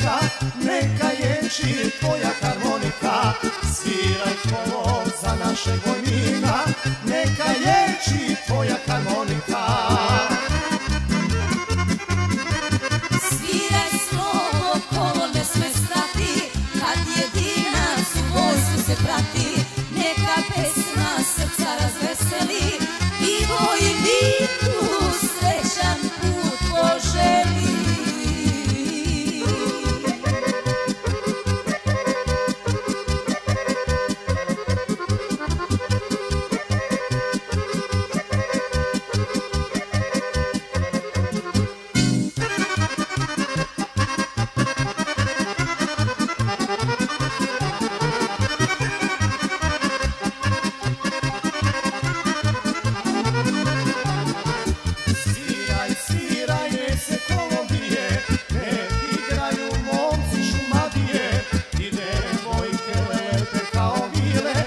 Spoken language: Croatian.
čuda, neka ječi tvoja harmonika, sviraj kolo za našeg vojnika, neka ječi tvoja harmonika.